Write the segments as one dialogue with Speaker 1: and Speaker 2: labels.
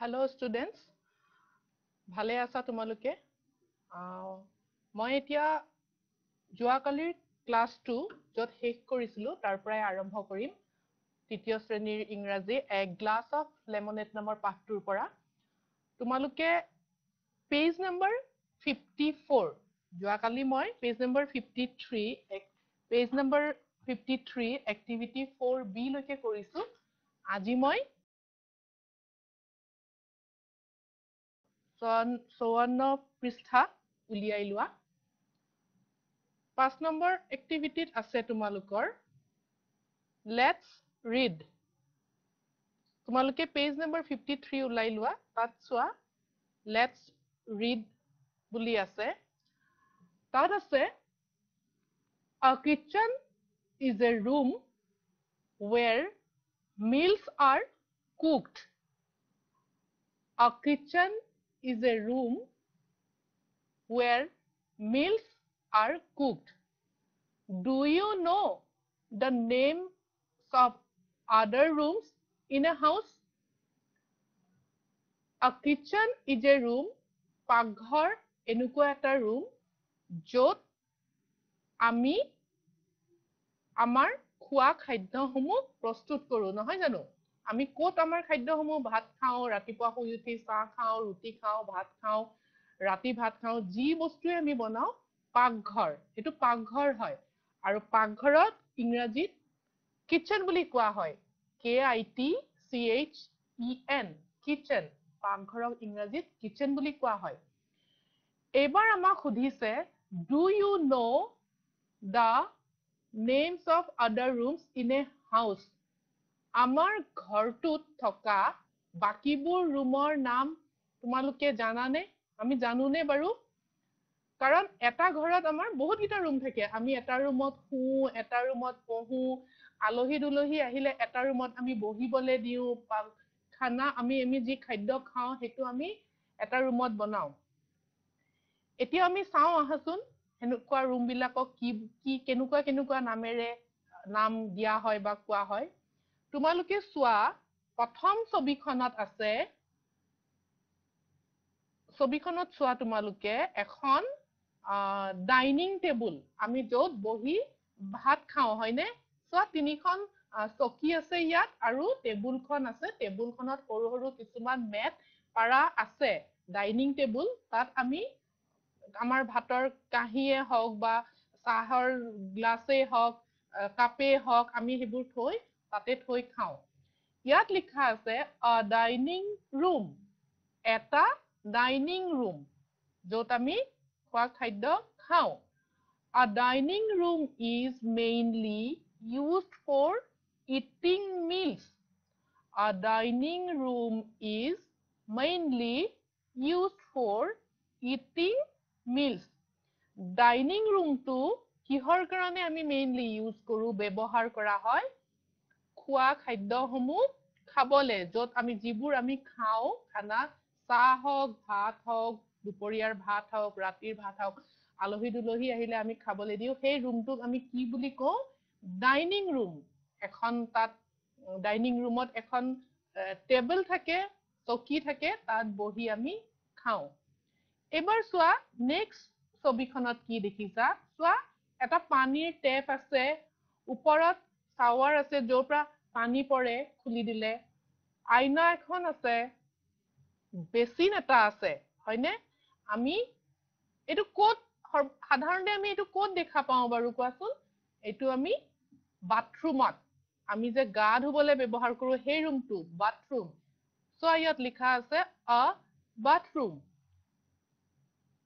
Speaker 1: Hello students ভালে আছা তোমালোকে? মই এতিয়া যোৱাকালিৰ ক্লাছটো য'ত শেষ কৰিছিলোঁ তাৰ পৰাই আৰম্ভ কৰিম। তৃতীয় শ্ৰেণীৰ ইংৰাজী এ গ্লাছ অফ লেমনেট নামৰ পাঠটোৰ পৰা। তোমালোকে পেজ নম্বৰ ফিফটি ফ'ৰ যোৱাকালি মই page number fifty three page number fifty three activity four বিলৈকে কৰিছোঁ। আজি মই চৌৱন্ন পৃষ্ঠা উলিয়াই লোৱা। পাঁচ নম্বৰ এক্টিভিটিত আছে তোমালোকৰ। লেটছ ৰিড তোমালোকে পেজ নম্বৰ ফিফটি থ্ৰী ওলাই লোৱা তাত চোৱা লেটছ ৰিড বুলি আছে। তাত আছে A kitchen is a room where meals are cooked. A kitchen is a room where meals are cooked. Do you know the names of other rooms in a house? A kitchen is a room, পাকঘৰ এনেকুৱা এটা room য'ত আমি আমাৰ খোৱা খাদ্যসমূহ প্ৰস্তুত কৰোঁ নহয় জানো আমি ক'ত আমাৰ খাদ্যসমূহ ভাত খাওঁ ৰাতিপুৱা শুই উঠি চাহ খাওঁ ৰুটি খাওঁ ভাত খাওঁ ৰাতি ভাত খাওঁ যি বস্তুৱে আমি বনাওঁ পাকঘৰ। সেইটো পাকঘৰ হয়। আৰু পাকঘৰত ইংৰাজীত কিটচেন বুলি কোৱা হয়। K I T C H E N kitchen পাকঘৰক ইংৰাজীত কিটচেন বুলি কোৱা হয়। এইবাৰ আমাক সুধিছে do you know' the names of other rooms in A house আমাৰ ঘৰটোত থকা বাকীবোৰ ৰুমৰ নাম তোমালোকে জানানে? আমি জানোনে বাৰু? কাৰণ এটা ঘৰত আমাৰ বহুতকেইটা ৰুম থাকে। আমি এটা ৰুমত শুওঁ এটা ৰুমত পঢ়োঁ আলহী দুলহী আহিলে এটা ৰুমত আমি বহিবলৈ দিওঁ খানা আমি আমি যি খাদ্য খাওঁ সেইটো আমি এটা ৰুমত বনাওঁ। এতিয়া আমি চাওঁ আহাচোন সেনেকুৱা ৰুমবিলাকক কি কি কেনেকুৱা কেনেকুৱা নামেৰে নাম দিয়া হয় বা কোৱা হয়। তোমালোকে চোৱা প্ৰথম ছবিখনত আছে ছবিখনত চোৱা তোমালোকে এখন ডাইনিং টেবুল। আমি য'ত বহি ভাত খাওঁ হয়নে? চোৱা তিনিখন চকী আছে ইয়াত আৰু টেবুলখন আছে। টেবুলখনত সৰু সৰু কিছুমান মেট পাৰা আছে। ডাইনিং টেবুল তাত আমি আমাৰ ভাতৰ কাঁহীয়ে হওক বা চাহৰ গ্লাছেই হওক কাপেই হওক আমি সেইবোৰ থৈ তাতে থৈ খাওঁ ইয়াত লিখা আছে ডাইনিং ৰুম এটা ডাইনিং ৰুম য'ত আমি খোৱা খাদ্য খাওঁ A dining room is mainly used for eating meals. A dining room is mainly used for eating meals. Dining room টো কিহৰ কাৰণে আমি মেইনলি ইউজ কৰোঁ ব্যৱহাৰ কৰা হয় খোৱা খাদ্যসমূহ খাবলে য'ত আমি যিবোৰ আমি খাওঁ খানা চাহ হওক ভাত হওক দুপৰীয়াৰ ভাত হওক ৰাতিৰ ভাত হওক আলহী দুলহী আহিলে আমি খাবলৈ দিওঁ সেই ৰুমটোক আমি কি বুলি কওঁ ডাইনিং ৰুম। এখন তাত ডাইনিং ৰুমত এখন টেবুল থাকে চকী থাকে তাত বহি আমি খাওঁ। এইবাৰ চোৱা নেক্সট ছবিখনত কি দেখিছা? চোৱা এটা পানীৰ টেপ আছে ওপৰত চাৱাৰ আছে য'ৰ পৰা পানী পৰে খুলি দিলে। আইনা এখন আছে বেচিন এটা আছে হয়নে? আমি এইটো ক'ত সাধাৰণতে আমি এইটো ক'ত দেখা পাওঁ বাৰু কোৱাচোন? এইটো আমি বাথৰুমত। আমি যে গা ধুবলৈ ব্যৱহাৰ কৰোঁ সেই ৰুমটো বাথৰুম। চোৱা ইয়াত লিখা আছে a bathroom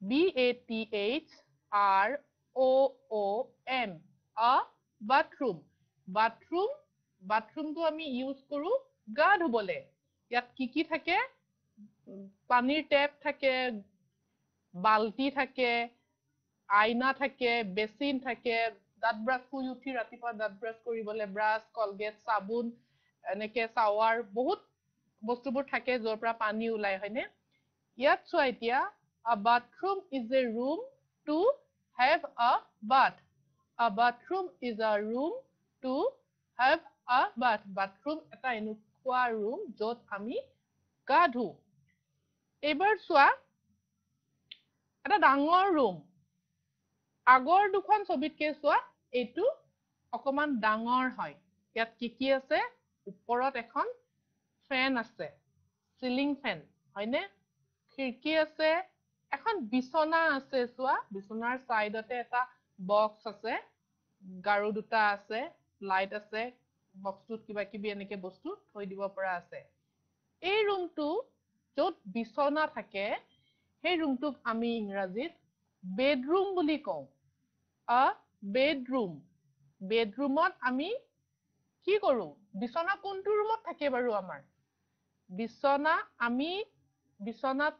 Speaker 1: B A T H R O' O' M a bathroom bathroom বাথৰুমটো আমি ইউজ কৰোঁ গা ধুবলৈ। ইয়াত কি কি থাকে? পানীৰ টেপ থাকে বাল্টি থাকে আইনা থাকে বেচিন থাকে দাঁত ব্ৰাছ শুই উঠি ৰাতিপুৱা দাঁত ব্ৰাছ কৰিবলৈ ব্ৰাছ কলগেট চাবোন এনেকে চাৱাৰ বহুত বস্তুবোৰ থাকে য'ৰ পৰা পানী ওলাই হয়নে? ইয়াত চোৱা এতিয়া a bathroom is a room to have a bath a bathroom is a room have a bath bathroom এটা এনেকুৱা ৰুম য'ত আমি গা ধুওঁ। এইবাৰ চোৱা এটা ডাঙৰ ৰুম আগৰ দুখন ছবিতকে চোৱা এইটো অকমান ডাঙৰ হয়। ইয়াত কি কি আছে? ওপৰত এখন ফেন আছে চিলিং ফেন হয়নে? খিৰিকী আছে এখন বিচনা আছে চোৱা। বিচনাৰ চাইডতে এটা বক্স আছে গাৰু দুটা আছে। লাইট আছে বক্সটোত কিবা কিবি এনেকে বস্তু থৈ দিব পৰা আছে। এই ৰুমটো য'ত বিচনা থাকে সেই ৰুমটোক আমি ইংৰাজীত বেডৰুম বুলি কওঁ। বেডৰুম বেডৰুমত আমি কি কৰো? বিচনা কোনটো ৰুমত থাকে বাৰু আমাৰ? বিচনা আমি বিচনাত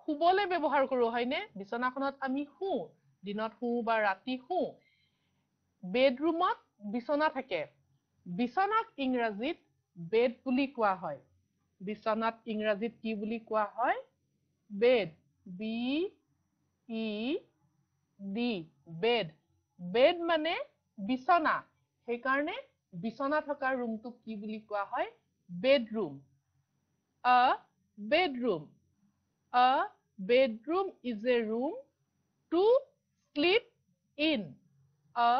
Speaker 1: শুবলৈ ব্যৱহাৰ কৰো হয়নে? বিচনাখনত আমি শুওঁ দিনত শুওঁ বা ৰাতি শুওঁ বেডৰুমত বিচনা থাকে। বিচনাক ইংৰাজীত বেড বুলি কোৱা হয়। বিচনাত ইংৰাজীত কি বুলি কোৱা হয়? Bed B E D bed. Bed মানে বিচনা। সেইকাৰণে বিচনা থকা ৰুমটোক কি বুলি কোৱা হয়? Bedroom. A bedroom. A bedroom is a room to sleep in. A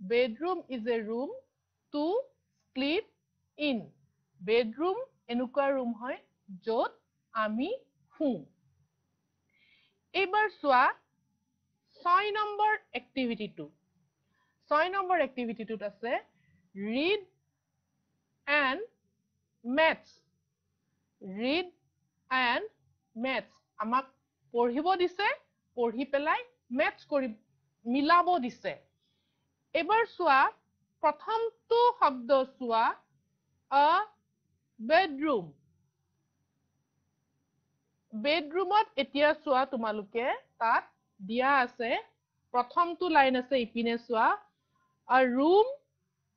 Speaker 1: bedroom is a room to sleep in bedroom এনেকুৱা ৰুম হয় য'ত আমি শুওঁ। এইবাৰ চোৱা ছয় নম্বৰ এক্টিভিটিটো ছয় নম্বৰ এক্টিভিটিটোত আছে read and match read and match আমাক পঢ়িব দিছে পঢ়ি পেলাই মেথছ কৰি মিলাব দিছে। এইবাৰ চোৱা প্ৰথমটো শব্দ চোৱা আ বেডৰুম। বেডৰুমত এতিয়া চোৱা তোমালোকে তাত দিয়া আছে প্ৰথমটো লাইন আছে ইপিনে চোৱা a room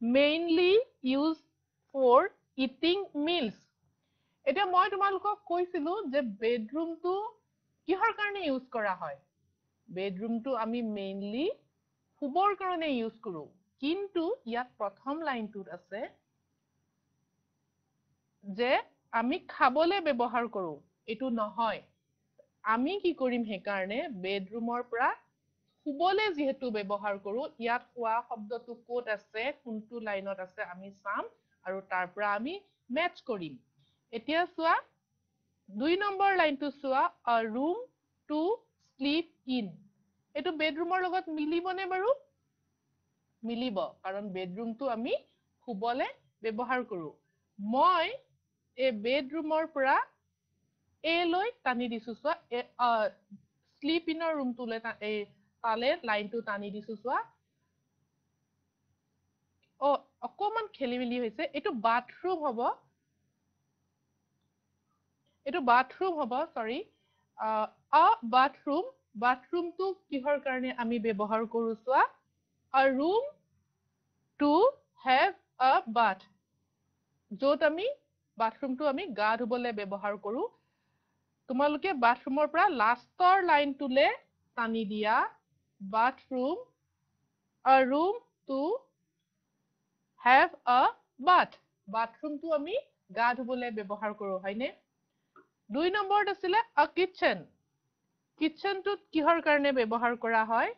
Speaker 1: mainly use for eating meals. এতিয়া মই তোমালোকক কৈছিলো যে বেডৰুমটো কিহৰ কাৰণে ইউজ কৰা হয়? বেডৰুমটো আমি মেইনলি শুবৰ কাৰণে ইউজ কৰোঁ। কিন্তু ইয়াত প্ৰথম লাইনটোত আছে যে আমি খাবলৈ ব্যৱহাৰ কৰোঁ। এইটো নহয়। আমি কি কৰিম সেইকাৰণে বেডৰুমৰ পৰা শুবলে যিহেতু ব্যৱহাৰ কৰো ইয়াত শোৱা শব্দটো ক'ত আছে কোনটো লাইনত আছে আমি চাম আৰু তাৰ পৰা আমি মেটচ কৰিম। এতিয়া চোৱা দুই নম্বৰ লাইনটো চোৱা ৰুম টু শ্লিপ ইন এইটো বেডৰুমৰ লগত মিলিবনে বাৰু? মিলিব কাৰণ বেডৰুমটো আমি শুবলে ব্যৱহাৰ কৰো। মই এই বেডৰুমৰ পৰা এ লৈ টানি দিছো চোৱা শ্লিপ ইনৰ ৰুমটোলৈ এই পালে লাইনটো টানি দিছো চোৱা। অ অকমান খেলি মেলি হৈছে। এইটো বাথৰুম হব। এইটো বাথৰুম হব চৰি আ বাথৰুম বাথৰুমটো কিহৰ কাৰণে আমি ব্যৱহাৰ কৰো চোৱা? A room to have a bath য'ত আমি বাথৰুমটো আমি গা ধুবলৈ ব্যৱহাৰ কৰো। তোমালোকে বাথৰুমৰ পৰা লাষ্টৰ লাইনটোলে টানি দিয়া। Bathroom, a room to have a bath. বাথৰুমটো আমি গা ধুবলৈ ব্যৱহাৰ কৰোঁ হয়নে? দুই নম্বৰত আছিলে a kitchen. কিটচেনটোত কিহৰ কাৰণে ব্যৱহাৰ কৰা হয়?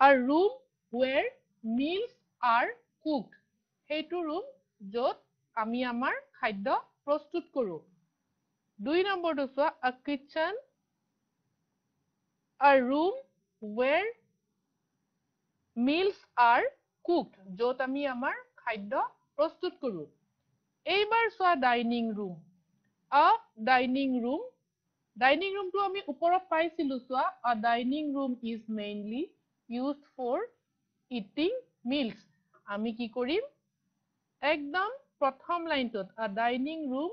Speaker 1: A room where meals are cooked. সেইটো ৰুম য'ত আমি আমাৰ খাদ্য প্ৰস্তুত কৰোঁ। দুই নম্বৰটো চোৱা a kitchen, a room where meals are cooked য'ত আমি আমাৰ খাদ্য প্ৰস্তুত কৰোঁ। এইবাৰ চোৱা dining room a dining room dining ৰুমটো আমি ওপৰত পাইছিলো চোৱা। A dining room is mainly use for eating meals আমি কি কৰিম? একদম প্ৰথম লাইনটোত a dining room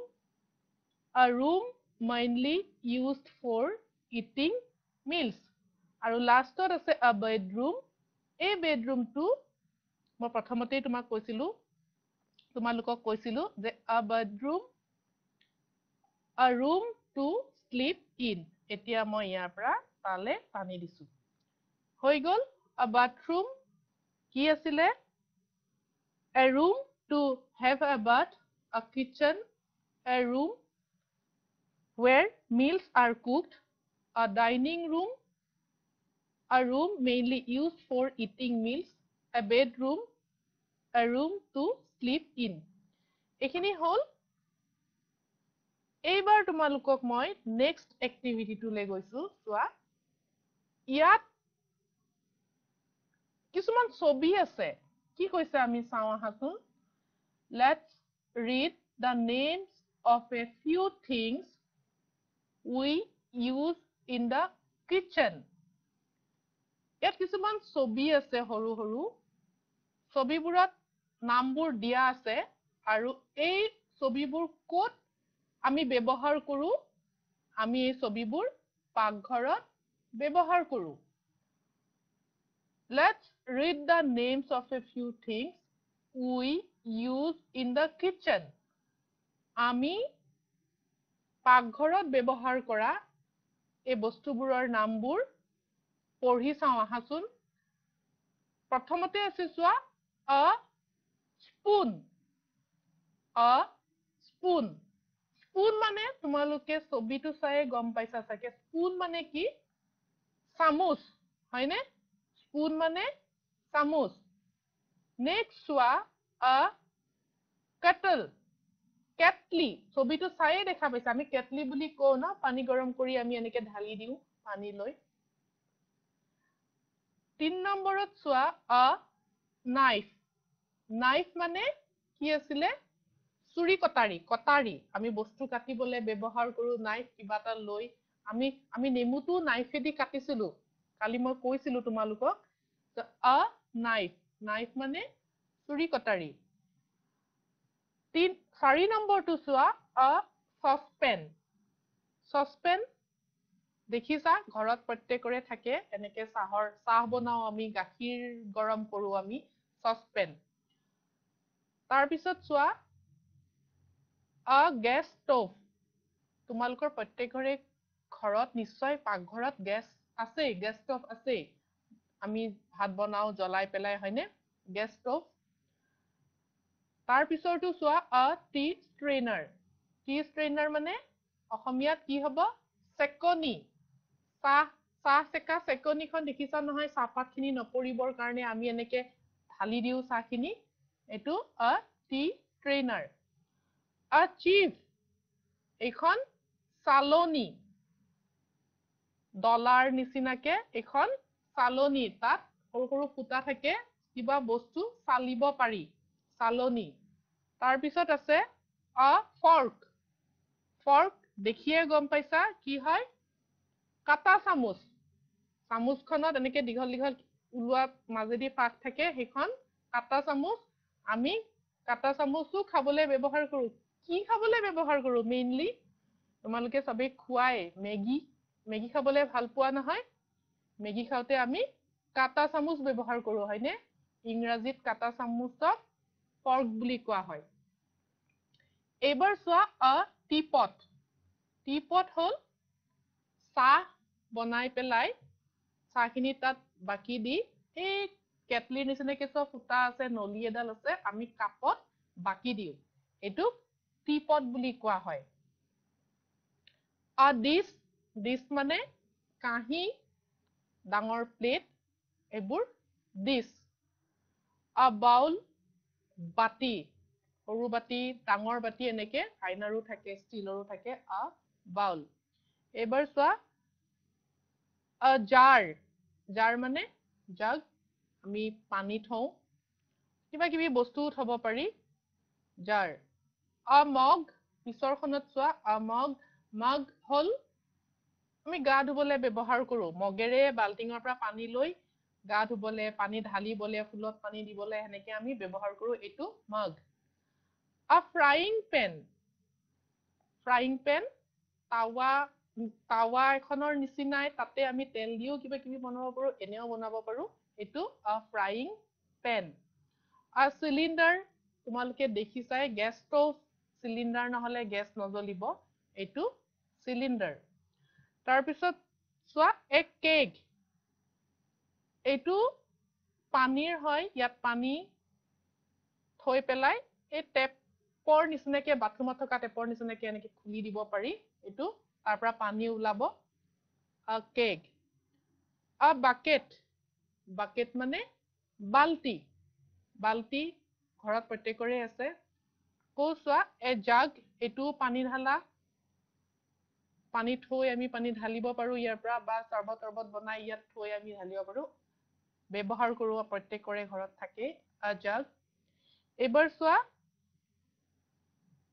Speaker 1: a room mainly use for eating meals আৰু লাষ্টত আছে আ বেডৰুম এই বেডৰুমটো মই প্ৰথমতেই তোমাক কৈছিলো তোমালোকক কৈছিলো যে a bedroom a room two মই ইয়াৰ পৰা তালে টানি দিছো হৈ গল আ বাথৰুম কি আছিলে a room to have a bath a kitchen a room where meals are cooked, a dining room, a room mainly used for eating meals, a bedroom, a room to sleep in. এইখিনি হ'ল এইবাৰ তোমালোকক মই next এক্টিভিটিটোলৈ গৈছো। চোৱা ইয়াত কিছুমান ছবি আছে। কি কৈছে আমি চাওঁ আহাচোন। Let's read the names of a few things we use in the kitchen ইয়াত কিছুমান ছবি আছে সৰু সৰু। ছবিবোৰত নামবোৰ দিয়া আছে। আৰু এই ছবিবোৰ ক'ত আমি ব্যৱহাৰ কৰোঁ আমি এই ছবিবোৰ পাকঘৰত ব্যৱহাৰ কৰোঁ। Let's read the names of a few things we use in the kitchen. আমি পাকঘৰত ব্যৱহাৰ কৰা এই বস্তুবোৰৰ নামবোৰ পঢ়ি চাওঁ আহাচোন। প্ৰথমতে আছে চোৱা আ স্পুন আ স্পুন স্পুন মানে তোমালোকে ছবিটো চাই গম পাইছা চাগে? স্পুন মানে কি? চামুচ হয়নে? স্পুন মানে চামুচ। নেক্সট চোৱা আ কেটল কেটলি। ছবিটো চায়ে দেখা পাইছে। আমি কেটলি বুলি কওঁ ন? পানী গৰম কৰি আমি এনেকে ঢালি দিওঁ পানী লৈ তিন নম্বৰত চোৱা আ নাইফ। নাইফ মানে কি আছিলে? চুৰি কটাৰী কটাৰী। আমি বস্তু কাটিবলৈ ব্যৱহাৰ কৰো নাইফ কিবা এটা লৈ আমি আমি নেমুটো নাইফেদি কাটিছিলো। কালি মই কৈছিলো তোমালোকক নাইফ নাইফ মানে চুৰি কটাৰী। তিন চাৰি নম্বৰটো চোৱা আ চচপেন চচপেন দেখিছা ঘৰত প্ৰত্যেকৰে থাকে এনেকে চাহৰ চাহ বনাওঁ আমি গাখীৰ গৰম কৰোঁ আমি চচপেন তাৰপিছত চোৱা গেছ ষ্টভ তোমালোকৰ প্ৰত্যেকৰে ঘৰত নিশ্চয় পাকঘৰত গেছ আছেই গেছ ষ্টভ আছেই। আমি ভাত বনাওঁ জ্বলাই পেলাই হয়নে? গেছ ষ্টভ তাৰ পিছৰটো চোৱা টি ষ্ট্ৰেইনাৰ টি ষ্ট্ৰেইনাৰ মানে অসমীয়াত কি হ'ব? চেকনি। চাহ চাহ চেকা চেকনিখন দেখিছা নহয় চাহপাতখিনি নপৰিবৰ কাৰণে আমি এনেকে ঢালি দিওঁ চাহখিনি। এইটো টি ষ্ট্ৰেইনাৰ আ চিফ এইখন চালনি। ডলাৰ নিচিনাকে এইখন চালনি। তাত সৰু সৰু ফুটা থাকে কিবা বস্তু চালিব পাৰি চালনি। তাৰপিছত আছে আ ফৰ্ক। ফৰ্ক দেখিয়ে গম পাইছা কি হয়? কাটা চামুচ। চামুচখনত এনেকে দীঘল দীঘল ওলোৱা মাজেদি পাক থাকে সেইখন কাটা চামুচ। আমি কাটা চামুচো খাবলৈ ব্যৱহাৰ কৰো। কি খাবলৈ ব্যৱহাৰ কৰো? মেইনলি তোমালোকে চবেই খোৱাই মেগী। মেগী খাবলৈ ভাল পোৱা নহয়। মেগী খাওঁতে আমি কাটা চামুচ ব্যৱহাৰ কৰো হয়নে? ইংৰাজীত কাটা চামুচক ফৰ্ক বুলি কোৱা হয়। এইবাৰ চোৱা আ টিপট। টিপট হ'ল চাহ বনাই পেলাই চাহখিনি তাত বাকি দি এই কেটলিৰ নিচিনাকে চোৱা ফুটা আছে নলী এডাল আছে আমি কাপত বাকি দিওঁ। এইটোক টিপট বুলি কোৱা হয়। আ ডিছ ডিছ মানে কাঁহী ডাঙৰ প্লেট এইবোৰ ডিছ আ বাউল বাতি সৰু বাতি ডাঙৰ বাতি এনেকে আইনাৰো থাকে ষ্টীলৰো থাকে আ বাউল। এইবাৰ চোৱা আ জাৰ জাৰ মানে জাগ আমি পানী থওঁ। কিবা কিবি বস্তু থব পাৰি জাৰ। আ মগ পিছৰখনত চোৱা আ মগ হ'ল আমি গা ধুবলৈ ব্যৱহাৰ কৰো। মগেৰে বাল্টিঙৰ পৰা পানী লৈ গা ধুবলৈ পানী ঢালিবলৈ ফুলত পানী দিবলৈ সেনেকে আমি ব্যৱহাৰ কৰো। এইটো mug a frying pan frying pan টাৱা টাৱা এখনৰ নিচিনাই তাতে আমি তেল দিও কিবা কিবি বনাব পাৰো এনেও বনাব পাৰো। এইটো ফ্ৰাইং পেন আৰু চিলিণ্ডাৰ তোমালোকে দেখিছাই গেছ ষ্টভ চিলিণ্ডাৰ নহলে গেছ নজ্বলিব এইটো চিলিণ্ডাৰ। তাৰপিছত চোৱা এক কেক। এইটো পানীৰ হয় ইয়াত পানী থৈ পেলাই এই টেপ টেপৰ নিচিনাকে বাথৰুমত থকা টেপৰ নিচিনাকে এনেকে খুলি দিব পাৰি। এইটো তাৰ পৰা পানী ওলাব। কেক। আ বাকেট। বাকেট মানে বাল্টি। বাল্টি ঘৰত প্ৰত্যেকৰে আছে। আকৌ চোৱা এ জাগ এইটো পানী ঢালা। পানী থৈ আমি পানী ঢালিব পাৰো ইয়াৰ পৰা বা চৰ্বত তৰ্বত বনাই ইয়াত থৈ আমি ঢালিব পাৰো। ব্যৱহাৰ কৰোঁ প্ৰত্যেকৰে ঘৰত থাকে আ জাগ এইবাৰ চোৱা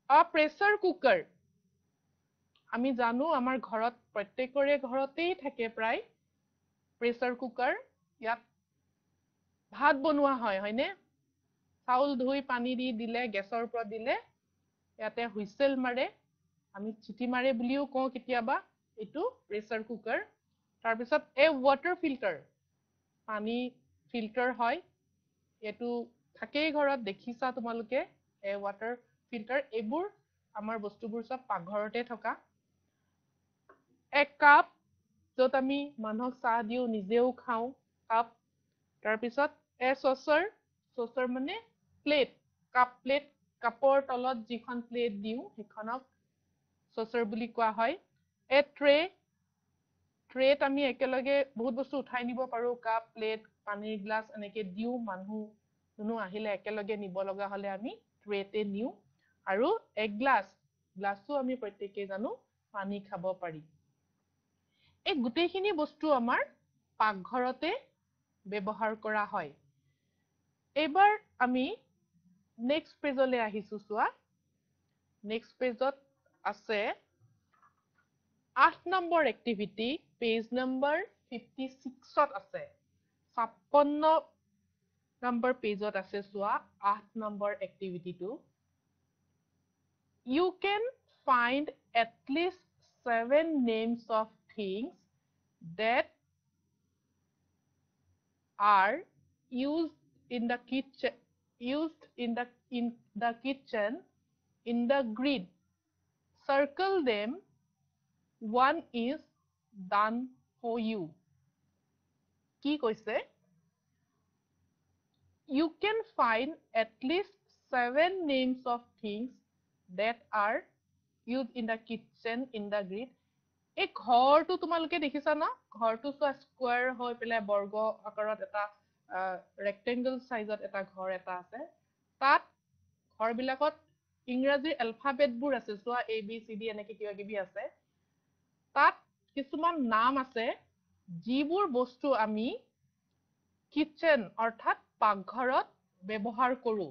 Speaker 1: আ প্ৰেচাৰ কুকাৰ আমি জানো আমাৰ ঘৰত প্ৰত্যেকৰে ঘৰতেই থাকে প্ৰায় প্ৰেচাৰ কুকাৰ ইয়াত ভাত বনোৱা হয় হয়নে? চাউল ধুই পানী দি দিলে গেছৰ ওপৰত দিলে ইয়াতে হুইচেল মাৰে আমি চিটি মাৰে বুলিও কওঁ কেতিয়াবা এইটো প্ৰেচাৰ কুকাৰ। তাৰপিছত এই ৱাটাৰ ফিল্টাৰ পানী ফিল্টাৰ হয় এইটো থাকেই ঘৰত দেখিছা তোমালোকে এই ৱাটাৰ ফিল্টাৰ এইবোৰ আমাৰ বস্তুবোৰ চব পাকঘৰতে থকা। এক কাপ য'ত আমি মানুহক চাহ দিওঁ নিজেও খাওঁ কাপ। তাৰপিছত এ চচৰ চচৰ মানে প্লেট কাপ প্লেট কাপৰ তলত যিখন প্লেট দিওঁ সেইখনক চচৰ বুলি কোৱা হয়। এ ট্ৰে ট্ৰেত আমি একেলগে বহুত বস্তু উঠাই নিব পাৰোঁ কাপ প্লেট পানীৰ গ্লাছ এনেকে দিওঁ মানুহ কোনো আহিলে একেলগে নিব লগা হ'লে আমি ট্ৰেতে নিওঁ। আৰু এগিলাচ গ্লাছো আমি প্ৰত্যেকেই জানো পানী খাব পাৰি। এই গোটেইখিনি বস্তু আমাৰ পাকঘৰতে ব্যৱহাৰ কৰা হয়। এইবাৰ আমি নেক্সট পেজলৈ আহিছো চোৱা। নেক্সট পেজত আছে আঠ number activity page number fifty ছিক্সত আছে। ছাপন্ন নম্বৰ পেজত আছে চোৱা আঠ নম্বৰ এক্টিভিটিটো can find at least seven names of things that are used in the kitchen used in the in the kitchen in the grid circle them one is done for you কি কৈছে you can find at least seven names of things that are used in the kitchen in the grid এই ঘৰটো তোমালোকে দেখিছা ন ঘৰটো চোৱা square হৈ পেলাই বৰ্গ আকাৰত এটা ৰেক্টেংগল চাইজত এটা ঘৰ এটা আছে। তাত ঘৰবিলাকত ইংৰাজীৰ এলফাবেটবোৰ আছে চোৱা এ বি চি ডি এনেকে কিবা কিবি আছে। তাত কিছুমান নাম আছে যিবোৰ বস্তু আমি কিটচেন অৰ্থাৎ পাকঘৰত ব্যৱহাৰ কৰোঁ।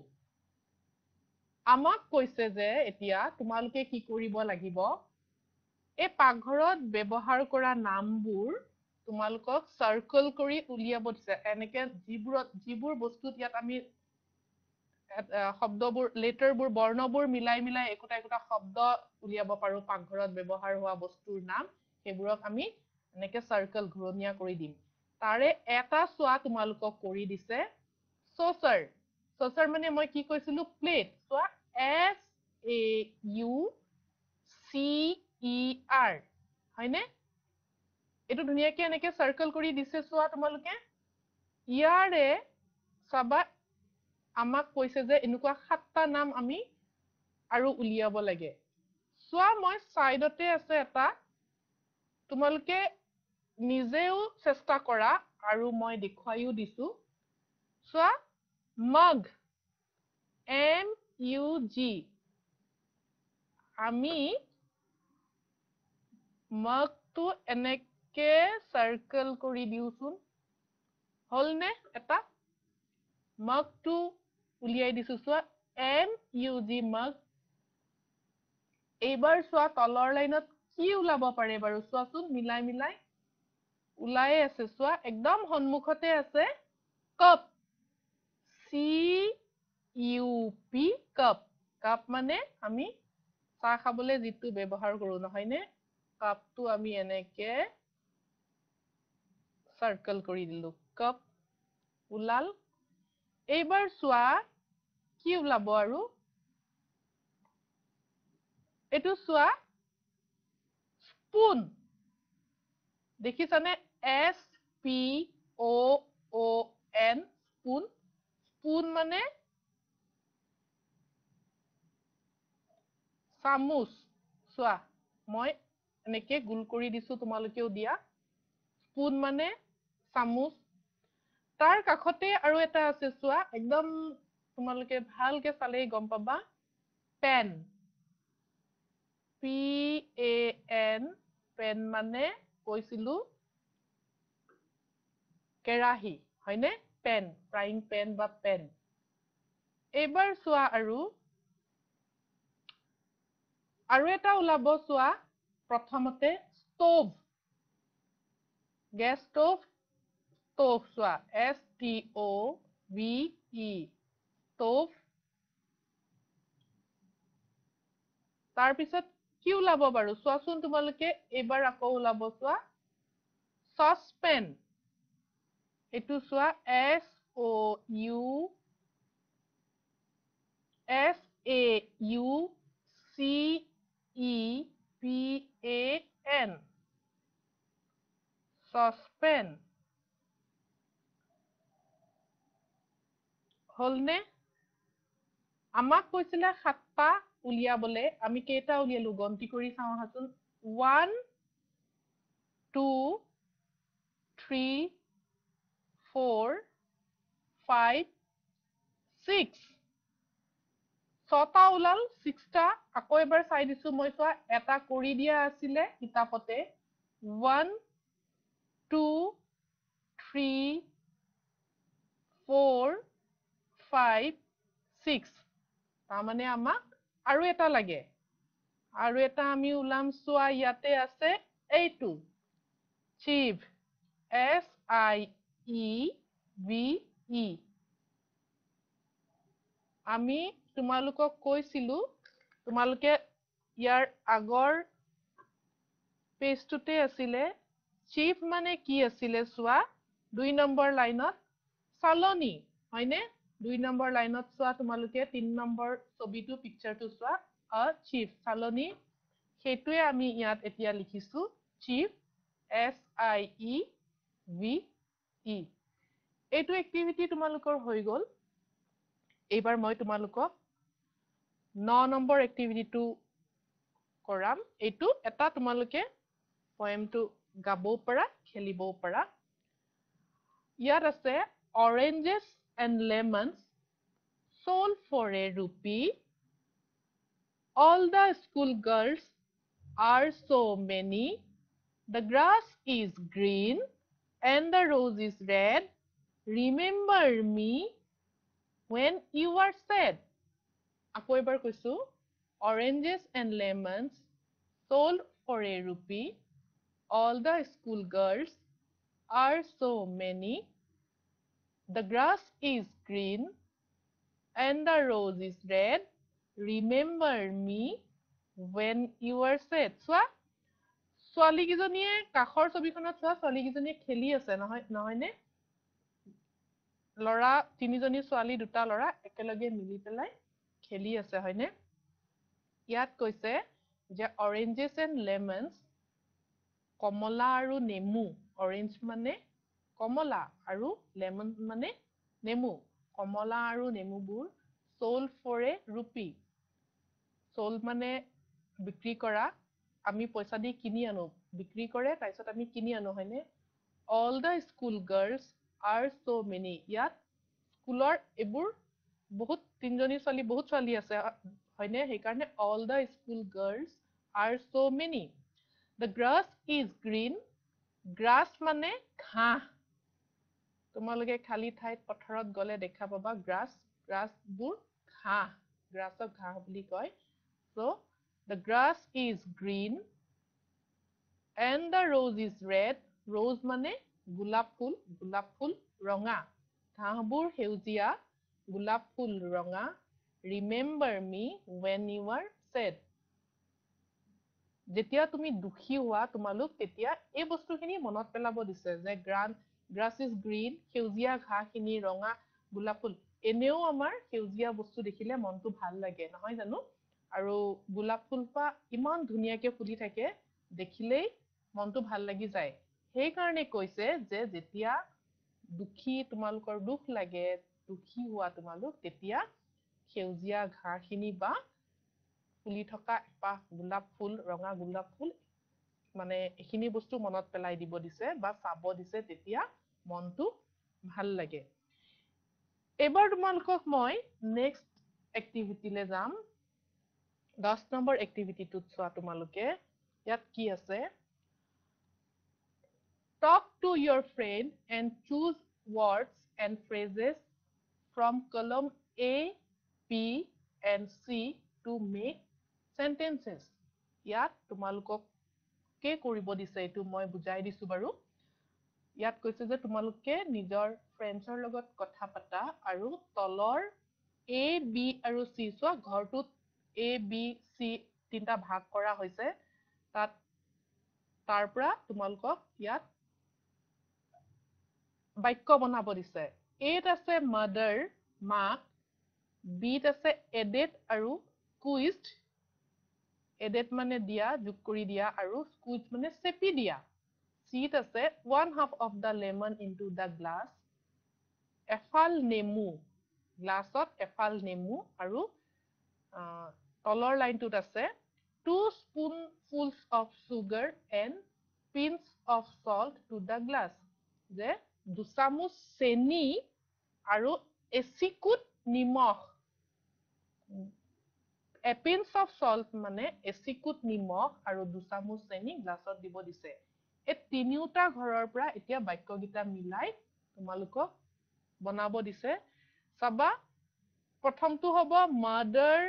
Speaker 1: আমাক কৈছে যে এতিয়া তোমালোকে কি কৰিব লাগিব? এই পাকঘৰত ব্যৱহাৰ কৰা নামবোৰ তোমালোকক চাৰ্কল কৰি উলিয়াব দিছে। এনেকে যিবোৰত যিবোৰ বস্তুত ইয়াত আমি শব্দবোৰ লেটাৰবোৰ বৰ্ণবোৰ মিলাই মিলাই একোটা একোটা শব্দ উলিয়াব পাৰো পাকঘৰত ব্যৱহাৰ হোৱা বস্তুৰ নাম সেইবোৰক আমি এনেকে চাৰ্কল ঘূৰণীয়া কৰি দিম। তাৰে এটা চোৱা তোমালোকক কৰি দিছে। চচাৰ চচাৰ মানে মই কি কৈছিলো? প্লেট চোৱা S A U C E R হয়নে? এইটো ধুনীয়াকে এনেকে চাৰ্কল কৰি দিছে চোৱা তোমালোকে। ইয়াৰে চাবা আমাক কৈছে যে এনেকুৱা সাতটা নাম আমি আৰু উলিয়াব লাগে। চোৱা মই চাইডতে আছে এটা তোমালোকে নিজেও চেষ্টা কৰা আৰু মই দেখুৱাইও দিছো। চোৱা মগ এম ইউ জি আমি মগটো এনেকে চাৰ্কেল কৰি দিওঁচোন। হ'লনে এটা? মগটো উলিয়াই দিছো চোৱা এম ইউ জি মগ এইবাৰ চোৱা তলৰ লাইনত কি ওলাব পাৰে বাৰু? চোৱাচোন মিলাই মিলাই। ওলাইয়ে আছে চোৱা একদম সন্মুখতে আছে cup C U P cup cup মানে আমি চাহ খাবলৈ যিটো ব্যৱহাৰ কৰোঁ নহয়নে কাপটো আমি এনেকে চাৰ্কল কৰি দিলো। কাপ ওলাল। এইবাৰ চোৱা কি ওলাব আৰু? এইটো চোৱা দেখিছানে? S P O' O' N spoon spoon মানে চামুচ। চোৱা মই এনেকে গোল কৰি দিছো তোমালোকেও দিয়া। স্পুন মানে চামুচ তাৰ কাষতে আৰু এটা আছে চোৱা একদম তোমালোকে ভালকে চালেই গম পাবা। Pan. P A N pan মানে কৈছিলো কেৰাহী হয়নে? পেন ফ্ৰাইং পেন বা পেন। এইবাৰ চোৱা আৰু আৰু এটা ওলাব চোৱা প্ৰথমতে ষ্টভ। গেছ ষ্টভ ষ্টভ চোৱা S T O' V E stove তাৰপিছত কি ওলাব বাৰু? চোৱাচোন তোমালোকে এইবাৰ আকৌ ওলাব চোৱা। চচপেন এইটো চোৱা S O' U S A U C E P A N saucepan হলনে? আমাক কৈছিলে সাতটা উলিয়াবলে। আমি কেইটা উলিয়ালো? গন্তি কৰি চাওঁ আহাচোন one two three four five six ছটা ওলাল ছিক্সটা আকৌ এবাৰ চাই দিছো মই চোৱা এটা কৰি দিয়া আছিলে কিতাপতে। One two three four five six তাৰমানে আমাক আৰু এটা লাগে। আৰু এটা আমি ওলাম চোৱা ইয়াতে আছে এইটো। চিভ এছ আই ই ভি ই আমি তোমালোকক কৈছিলো তোমালোকে ইয়াৰ আগৰ পেজটোতে আছিলে। চিফ মানে কি আছিলে চোৱা দুই নম্বৰ লাইনত চালনী হয়নে? দুই নম্বৰ লাইনত চোৱা তোমালোকে তিনি নম্বৰ ছবিটো পিকচাৰটো চোৱা। অ চিফ চালনী। সেইটোৱে আমি ইয়াত এতিয়া লিখিছো। Sieve S I E V E এইটো এক্টিভিটি তোমালোকৰ হৈ গ'ল। এইবাৰ মই তোমালোকক ন নম্বৰ এক্টিভিটিটো কৰাম। এইটো এটা তোমালোকে পয়েমটো গাবও পাৰা খেলিবও পাৰা। ইয়াত আছে অৰেঞ্জেছ and lemons sold for a rupee all the school girls are so many the grass is green and the rose is red remember me when you are sad আকৌ এবাৰ কৈছো oranges and lemons sold for a rupee all the school girls are so many The grass is green and the rose is red. Remember me when you are sad. চোৱা ছোৱালীকেইজনীয়ে কাষৰ ছবিখনত চোৱা ছোৱালীকেইজনীয়ে খেলি আছে নহয় নহয়নে? ল'ৰা তিনিজনী ছোৱালী দুটা ল'ৰা একেলগে মিলি পেলাই খেলি আছে হয়নে? ইয়াত কৈছে যে অৰেঞ্জেছ এণ্ড লেমনছ কমলা আৰু নেমু অৰেঞ্জ মানে কমলা আৰু লেমন মানে নেমু কমলা আৰু নেমুবোৰ চ'ল ফৰ ৰুপি। চ'ল মানে বিক্ৰী কৰা আমি পইচা দি কিনি আনো। বিক্ৰী কৰে তাৰপিছত আমি কিনি আনো হয়নে? All the school girls are so' many ইয়াত স্কুলৰ এইবোৰ বহুত তিনিজনী ছোৱালী বহুত ছোৱালী আছে হয়নে? সেইকাৰণে all the school girls are so' many the grass is green grass মানে ঘাঁহ। তোমালোকে খালী ঠাইত পথাৰত গলে দেখা পাবা গ্ৰাছ গ্ৰাছবোৰ ঘাঁহ গ্ৰাছক ঘাঁহ বুলি কয়। So' the grass is green and the rose is red rose মানে গোলাপ ফুল গোলাপ ফুল ৰঙা। ঘাঁহবোৰ সেউজীয়া গোলাপ ফুল ৰঙা। Remember me when you are sad যেতিয়া তুমি দুখী হোৱা তোমালোক তেতিয়া এই বস্তুখিনি মনত পেলাব দিছে যে গ্ৰান গ্ৰাছ গ্ৰীণ সেউজীয়া ঘাঁহখিনি ৰঙা গোলাপ ফুল এনেও আমাৰ সেউজীয়া বস্তু দেখিলে মনটো ভাল লাগে নহয় জানো? আৰু গোলাপ ফুলপাহ ইমান ধুনীয়াকে ফুলি থাকে দেখিলেই মনটো ভাল লাগি যায়। সেইকাৰণে কৈছে যে যেতিয়া দুখী তোমালোকৰ দুখ লাগে দুখী হোৱা তোমালোক তেতিয়া সেউজীয়া ঘাঁহখিনি বা ফুলি থকা এপাহ গোলাপ ফুল ৰঙা গোলাপ ফুল মানে এইখিনি বস্তু মনত পেলাই দিব দিছে বা চাব দিছে তেতিয়া মনটো ভাল লাগে। এইবাৰ তোমালোকক মই নেক্সট এক্টিভিটিলৈ যাম। দহ নম্বৰ এক্টিভিটিটোত চোৱা তোমালোকে ইয়াত কি আছে? Talk to your friend and choose words and phrases from column A, B, and C to make sentences. ইয়াত তোমালোকক কে কৰিব দিছে এইটো মই বুজাই দিছো বাৰু। ইয়াত কৈছে যে তোমালোকে নিজৰ ফ্ৰেণ্ডছৰ লগত কথা পাতা আৰু তলৰ এ বি আৰু চি চোৱা ঘৰটোত এ বি চি তিনিটা ভাগ কৰা হৈছে। তাত তাৰ পৰা তোমালোকক ইয়াত বাক্য বনাব দিছে। এত আছে মাদাৰ মাক বিত আছে এডেট আৰু কুইষ্ট এডেট মানে দিয়া যোগ কৰি দিয়া আৰু কুইজ মানে চেপি দিয়া। চিত আছে one half of the lemon into the glass এফাল নেমু গ্লাছত এফাল নেমু আৰু তলৰ লাইনটোত আছে two spoonfuls of sugar and pinches of salt to the glass যে দুচামুচ চেনি আৰু এচিকুট নিমখ। এপিনচ অফ চল্ট মানে এচিকুট নিমখ আৰু দুচামুচ চেনি গ্লাছত দিব দিছে। এই তিনিওটা ঘৰৰ পৰা এতিয়া বাক্যকেইটা মিলাই তোমালোকক বনাব দিছে। চাবা প্ৰথমটো হ'ব মাদাৰ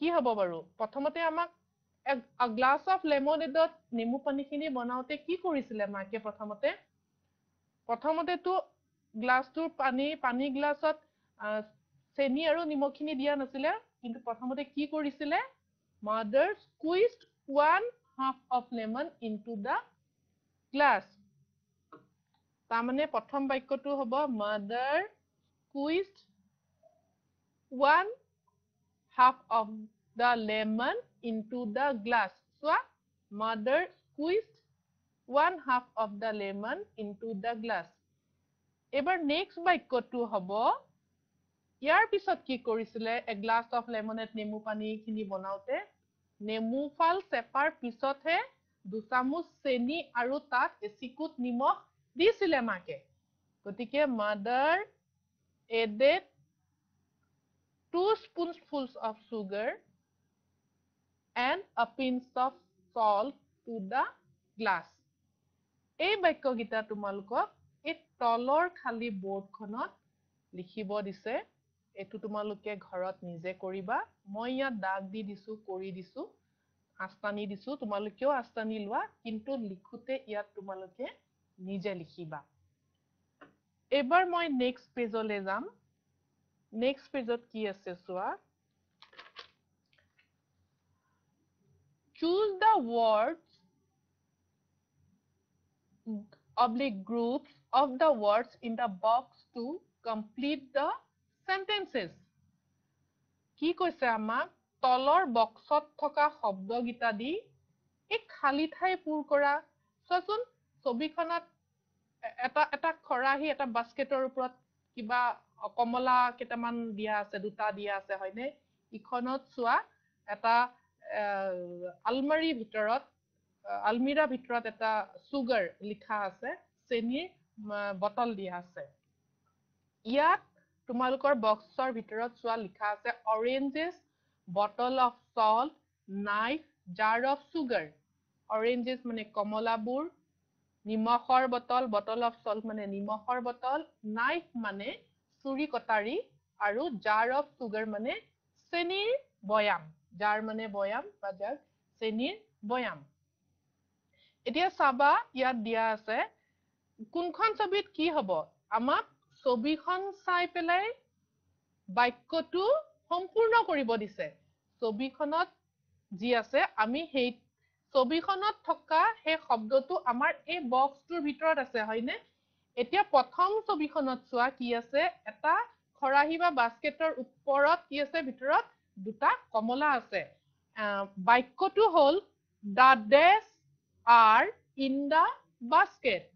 Speaker 1: কি হ'ব বাৰু? প্ৰথমতে আমাক গ্লাছ অফ লেমনেডত নেমু পানীখিনি বনাওঁতে কি কৰিছিলে মাকে প্ৰথমতে? প্ৰথমতেতো গ্লাছটোৰ পানী পানী গ্লাছত চেনি আৰু নিমখখিনি দিয়া নাছিলে কিন্তু প্ৰথমতে কি কৰিছিলে mother squeeze one half of lemon into the glass তাৰমানে প্ৰথম বাক্যটো হ'ব mother squeeze one half of the lemon into the glass. So, mother squeezed one half of the lemon into the glass. এবাৰ নেক্সট বাক্যটো হ'ব ইয়াৰ পিছত কি কৰিছিলে এ গ্লাছ অফ লেমনেড নেমু পানীখিনি বনাওঁতে নেমু ফাল চেপাৰ পিছতহে দুচামুচ চেনি আৰু তাত এচিকুট নিমখ দিছিলে মাকে গতিকে mother added two spoonfuls of sugar and a pinch of salt to the glass. এই বাক্যকেইটা তোমালোকক এই তলৰ খালী বৰ্ডখনত লিখিব দিছে এইটো তোমালোকে ঘৰত নিজে কৰিবা। মই ইয়াত দাগ দি দিছো কৰি দিছো আস্তানি দিছো তোমালোকেও আস্তানি লোৱা কিন্তু লিখোতে ইয়াত তোমালোকে নিজে লিখিবা। এইবাৰ মই নেক্সট পেজলৈ যাম। নেক্সট পেজত কি আছে চোৱা? Choose the words oblique groups of the words in the box to complete the sentences. কি কৈছে আমাক তলৰ বক্সত থকা শব্দকেইটা দি এই খালী ঠাই পূৰ কৰা। চোৱাচোন ছবিখনত এটা এটা খৰাহী এটা বাস্কেটৰ ওপৰত কিবা কমলা কেইটামান দিয়া আছে দুটা দিয়া আছে হয়নে? ইখনত চোৱা এটা আলমাৰীৰ ভিতৰত আলমিৰা ভিতৰত এটা চুগাৰ লিখা আছে চেনীৰ বটল দিয়া আছে। ইয়াত তোমালোকৰ বক্সৰ ভিতৰত চোৱা লিখা আছে oranges bottle of salt knife jar of sugar oranges মানে কমলাবোৰ নিমখৰ বটল বটল অফ চল্ট মানে নিমখৰ বটল নাইফ মানে চুৰি কটাৰী আৰু জাৰ অফ চুগাৰ মানে চেনীৰ বয়াম। জাৰ মানে বয়াম বা যাৰ চেনীৰ বয়াম। এতিয়া চাবা ইয়াত দিয়া আছে কোনখন ছবিত কি হব? আমাক ছবিখন চাই পেলাই বাক্যটো সম্পূৰ্ণ কৰিব দিছে। ছবিখনত যি আছে আমি সেই ছবিখনত থকা সেই শব্দটো আমাৰ এই বক্সটোৰ ভিতৰত আছে হয়নে? এতিয়া প্ৰথম ছবিখনত চোৱা কি আছে এটা খৰাহী বা বাস্কেটৰ ওপৰত কি আছে ভিতৰত দুটা কমলা আছে। বাক্যটো হ'ল the dates are in the basket.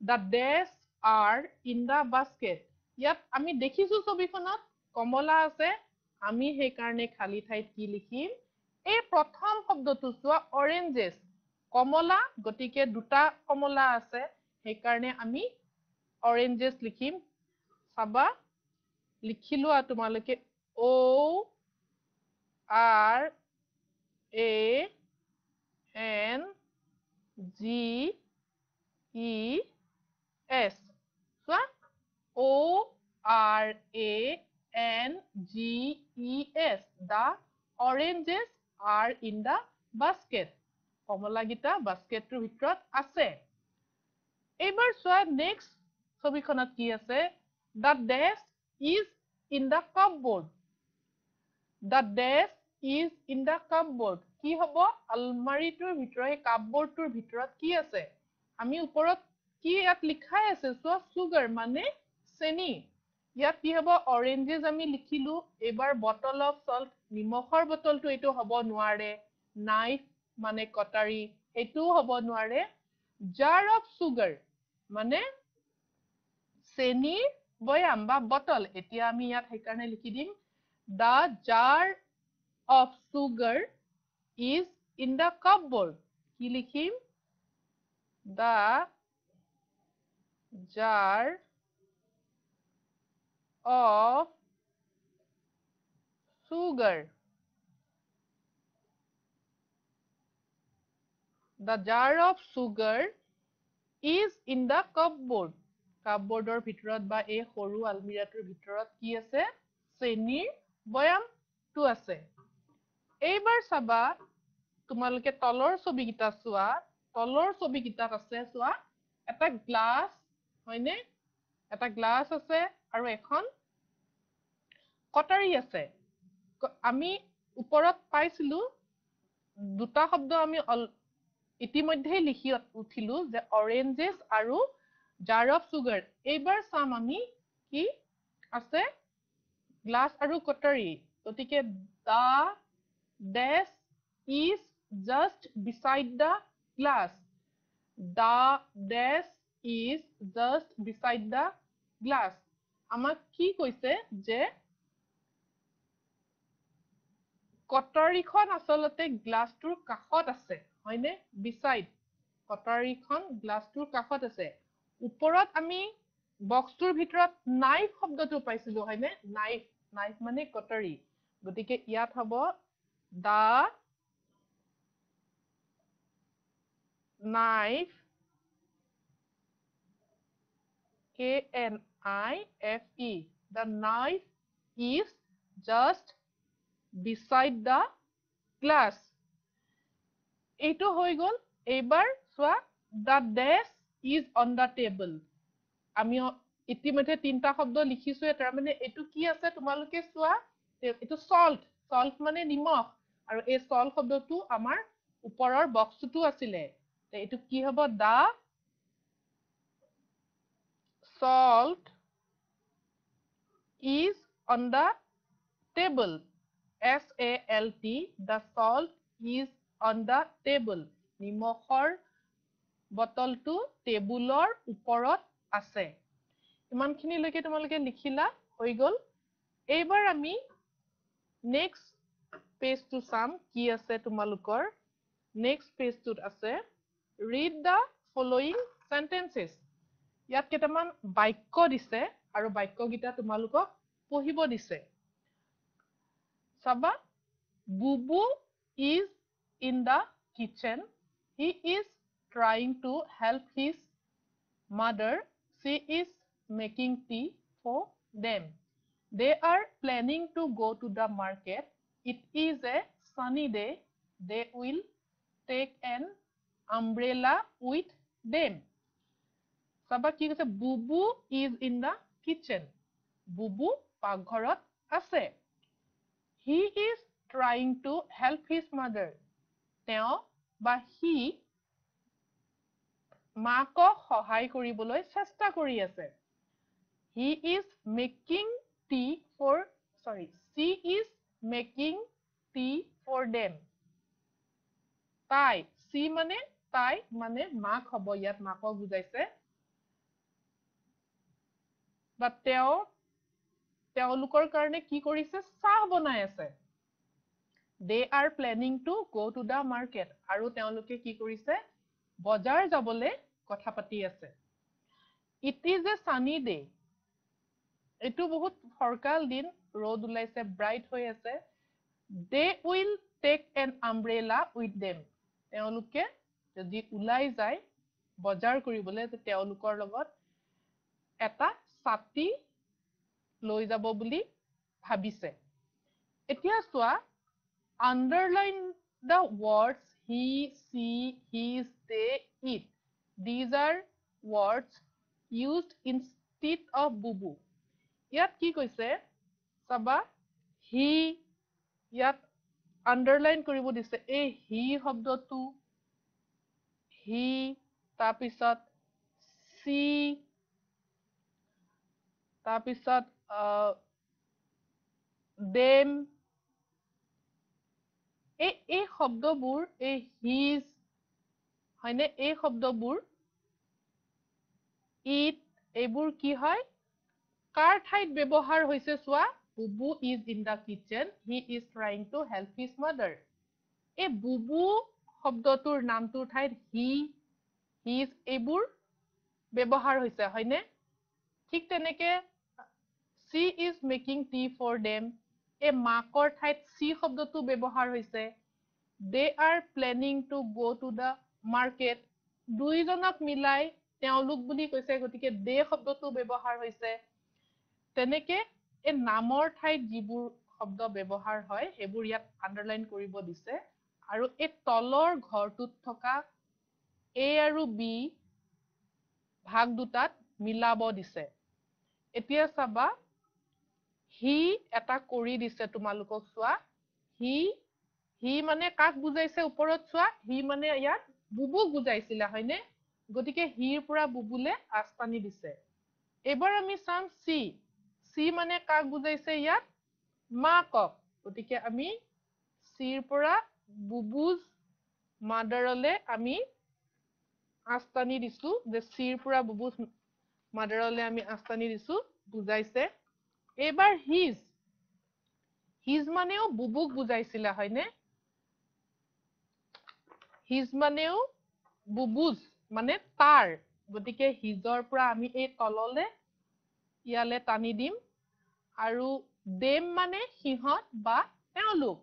Speaker 1: The dates are in the basket ইয়াত আমি দেখিছো ছবিখনত কমলা আছে আমি সেইকাৰণে খালী ঠাইত কি লিখিম? এই প্ৰথম শব্দটো চোৱা অৰেঞ্জেছ কমলা গতিকে দুটা কমলা আছে সেইকাৰণে আমি অৰেঞ্জেছ লিখিম। চাবা লিখি লোৱা তোমালোকে। O' R A N G E S চোৱা O' R A N G E S the oranges are in the basket কমলাকেইটা বাস্কেটটোৰ ভিতৰত আছে। এইবাৰ চোৱা নেক্সট ছবিখনত কি আছে? The desk is in the cupboard the desk is in the cupboard কি হব? আলমাৰিটোৰ ভিতৰত সেই কাপবৰ্ডটোৰ ভিতৰত কি আছে? আমি ওপৰত কি ইয়াত লিখাই আছে? চোৱা চুগাৰ মানে চেনি। ইয়াত কি হব? অৰেঞ্জেছ আমি লিখিলো এইবাৰ বটল অফ চল্ট নিমখৰ বটলটো এইটো হব নোৱাৰে। নাইফ মানে কটাৰী এইটোও হব নোৱাৰে। জাৰ অফ চুগাৰ মানে চেনিৰ বৈয়াম বা বটল এতিয়া আমি ইয়াত সেইকাৰণে লিখি দিম। The jar of sugar is in the cupboard কি লিখিম? The jar of sugar, the jar of sugar is in the cupboard. কাপবৰ্ডৰ ভিতৰত বা এই সৰু আলমিৰাটোৰ ভিতৰত কি আছে? চেনিৰ বয়ামটো আছে। এইবাৰ চাবা, তোমালোকে তলৰ ছবিকেইটা চোৱা। তলৰ ছবিকেইটাত আছে চোৱা, এটা গ্লাছ হয়নে? এটা গ্লাছ আছে আৰু এখন কটাৰী আছে। আমি ওপৰত পাইছিলো দুটা শব্দ আমি ইতিমধ্যেই লিখি উঠিলো যে অৰেঞ্জেছ আৰু jar of sugar এইবাৰ চাম আমি কি আছে? গ্লাছ আৰু কটাৰী। গতিকে the desk is just beside the glass the desk is just beside the glass. আমাক কি কৈছে যে কটাৰীখন আচলতে গ্লাছটোৰ কাষত আছে হয়নে? Beside কটাৰীখন গ্লাছটোৰ কাষত আছে। ওপৰত আমি বক্সটোৰ ভিতৰত নাইফ শব্দটো পাইছিলো হয়নে? নাইফ নাইফ মানে কটাৰী। গতিকে ইয়াত হব the knife K N I F E the knife is just beside the glass এইটো হৈ গল। এইবাৰ চোৱা the desk is on the table আমি ইতিমধ্যে তিনিটা শব্দ লিখিছোৱে তাৰমানে এইটো কি আছে তোমালোকে চোৱা। এইটো চল্ট চল্ট মানে নিমখ। আৰু এই চল্ট শব্দটো আমাৰ ওপৰৰ বক্সটোতো আছিলে। এইটো কি হব? দা salt is on the table. S A L T the salt is on the table. নিমখৰ বটলটো টেবুলৰ ওপৰত আছে। ইমানখিনিলৈকে তোমালোকে লিখিলা হৈ গল। এইবাৰ আমি নেক্সট পেজটো চাম কি আছে তোমালোকৰ। নেক্সট পেজটোত আছে ৰিড দ্য ফলয়িং চেণ্টেঞ্চেছ ইয়াত কেইটামান বাক্য দিছে আৰু বাক্যকেইটা তোমালোকক পঢ়িব দিছে। চাবা Bubu is in the kitchen he is trying to help his mother she is making tea for them they are planning to go' to the market it is a sunny day they will take an umbrella with them Saba ki kase Bubu is in the kitchen. Bubu পাকঘৰত আছে. He is trying to help his mother. তেওঁ বা he মাকক সহায় কৰিবলৈ চেষ্টা কৰি আছে he is making tea for sorry she is making tea for them তাই চি মানে তাই মানে মাক হব ইয়াত মাকক বুজাইছে বা তেওঁ তেওঁলোকৰ কাৰণে কি কৰিছে চাহ বনাই আছে। They are planning to go to the market আৰু তেওঁলোকে কি কৰিছে বজাৰ যাবলৈ কথা পাতি আছে। It is a sunny day এইটো বহুত ফৰকাল দিন ৰ'দ ওলাইছে ব্ৰাইট হৈ আছে। They will take an umbrella with them তেওঁলোকে যদি ওলাই যায় বজাৰ কৰিবলৈ তেওঁলোকৰ লগত এটা ছাতি লৈ যাব বুলি ভাবিছে। এতিয়া চোৱা underline the words he she his they it these are words used instead of Bubu ইয়াত কি কৈছে চাবা হি ইয়াত আণ্ডাৰলাইন কৰিব দিছে এই হি শব্দটো হি তাৰপিছত চি তাৰপিছত দেম এই এই শব্দবোৰ এই হিজ হয়নে? এই শব্দবোৰ ইট এইবোৰ কি হয়? কাৰ ঠাইত ব্যৱহাৰ হৈছে চোৱা? Bubu is in the kitchen he is trying to help his mother এই বুবু শব্দটোৰ নামটোৰ ঠাইত হি হিজ এইবোৰ ব্যৱহাৰ হৈছে হয়নে? ঠিক তেনেকে she is making tea for them এই মাকৰ ঠাইত চি শব্দটো ব্যৱহাৰ হৈছে। They are planning to go to the market দুইজনক মিলাই তেওঁলোক বুলি কৈছে গতিকে দে শব্দটো ব্যৱহাৰ হৈছে। তেনেকে এই নামৰ ঠাইত যিবোৰ শব্দ ব্যৱহাৰ হয় সেইবোৰ ইয়াত আণ্ডাৰলাইন কৰিব দিছে। আৰু এই তলৰ ঘৰটোত থকা এ আৰু বি ভাগ দুটাত মিলাব দিছে। এতিয়া চাবা সি এটা কৰি দিছে তোমালোকক চোৱা। সি সি মানে কাক বুজাইছে ওপৰত চোৱা সি মানে ইয়াত বুবুক বুজাইছিলে হয়নে? গতিকে হিৰ পৰা বুবুলে আস্তানি দিছে। এইবাৰ আমি চাম চি। চি মানে কাক বুজাইছে ইয়াত? মাকক। গতিকে আমি চিৰ পৰা বুবুজ মাদাৰলে আমি আস্তানি দিছো যে চিৰ পৰা বুবুজ মাদাৰলে আমি আস্তানি দিছো বুজাইছে। এইবাৰ হিজ হিজ মানেও বুবুক বুজাইছিলে হয়নে? হিজ মানেও বুবুজ মানে তাৰ। গতিকে হিজৰ পৰা আমি এই তললে ইয়ালে টানি দিম। আৰু দেম মানে সিহঁত বা তেওঁলোক।